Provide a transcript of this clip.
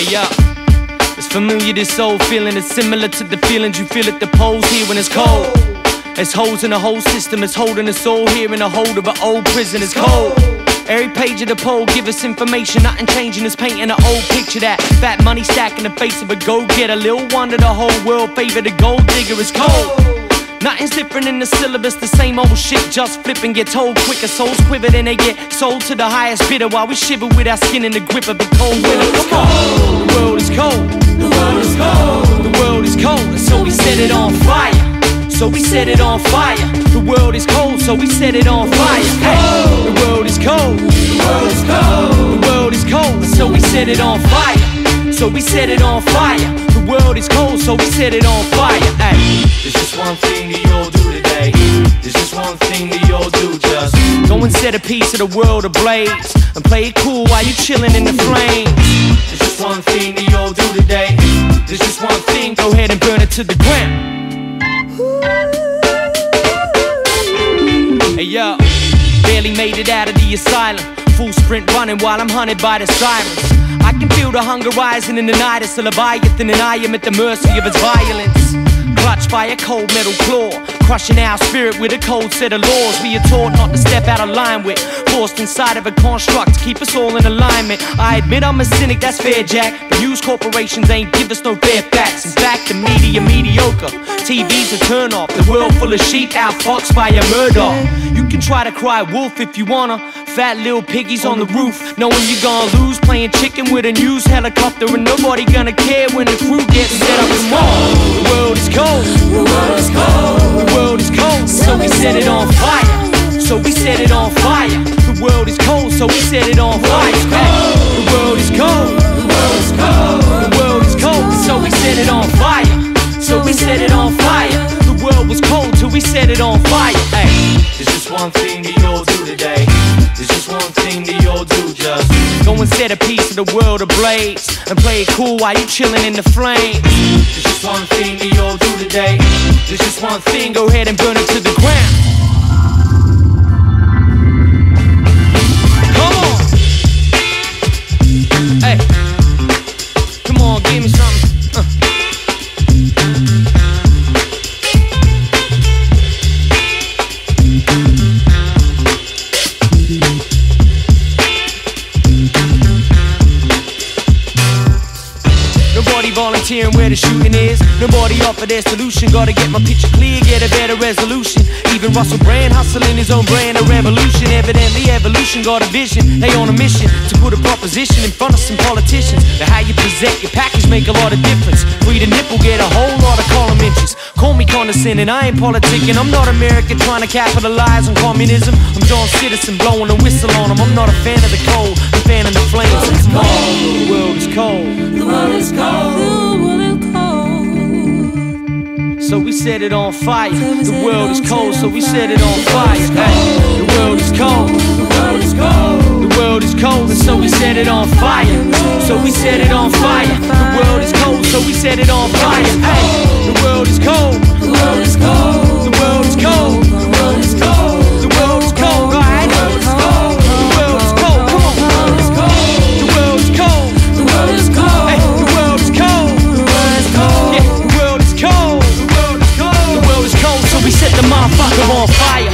yeah. It's familiar, this old feeling. It's similar to the feelings you feel at the poles here when it's cold. It's holes in the whole system. It's holding us all here in the hold of an old prison. It's cold. Every page of the poll give us information. Nothing changing. It's painting an old picture that fat money stack in the face of a go-getter. Little wonder the whole world favor the gold digger. It's cold. Nothing's different in the syllabus, the same old shit, just flip and get told quicker. Souls quiver, then they get sold to the highest bidder while we shiver with our skin in the grip of the cold winter. Come on, the world is cold, The world is cold. the world is cold, so we set it on fire. So we set it on fire. The world is cold, so we set it on fire. Hey, the world is cold, The world is cold. the world is cold, so we set it on fire. So we set it on fire. The world is cold, so we set it on fire. Hey. There's just one thing that you'll do today. There's just one thing that you'll do. Just Go and set a piece of the world ablaze and play it cool while you chillin' in the flames. there's just one thing to the ground. Hey yo, barely made it out of the asylum. Full sprint running while I'm hunted by the sirens. I can feel the hunger rising in the night. It's a leviathan and I am at the mercy of its violence. Clutched by a cold metal claw, crushing our spirit with a cold set of laws. We are taught not to step out of line with, forced inside of a construct to keep us all in alignment. I admit I'm a cynic, that's fair, Jack. But news corporations ain't give us no fair facts. In fact, the media mediocre. TV's a turn off. The world full of sheep outfoxed by a Murdoch. You can try to cry wolf if you wanna. Fat little piggies on the roof, knowing you gonna lose. Playing chicken with a news helicopter, and nobody gonna care when the crew gets set up and more. The world is cold. The world is cold. The world is cold, so we set it on fire. So we set it on fire. The world is cold, so we set it on fire. The world is cold. The world is cold. The world is cold, so we set it on fire. So we set it on fire. You'll do today. There's just one thing that you'll do. Just go and set a piece of the world ablaze and play it cool while you chillin' in the flames. there't just one thing that you'll do today. There's just one thing. Go ahead and burn it to the ground. Volunteering where the shooting is. Nobody offer their solution. Gotta get my picture clear, get a better resolution. Even Russell Brand hustling his own brand of revolution. Evidently, evolution got a vision. They on a mission to put a proposition in front of some politicians. Now, how you present your package make a lot of difference. Free the nipple, get a whole lot of column inches. Call me condescending, I ain't politicking. I'm not American trying to capitalize on communism. I'm John Citizen blowing a whistle on them. I'm not a fan of the cold, I'm a fan of the flames. Come on, the world is cold. The world is cold. So we set it on fire. The world is cold, so we set it on fire. Hey, the world is cold. The world is cold. The world is cold, and so we set it on fire. So we set it on fire. The world is cold, so we set it on fire. Hey, fire.